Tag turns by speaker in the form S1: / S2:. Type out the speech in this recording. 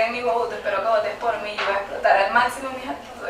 S1: en mi Bogotá, espero que votes por mí, yo voy a explotar al máximo mis actos.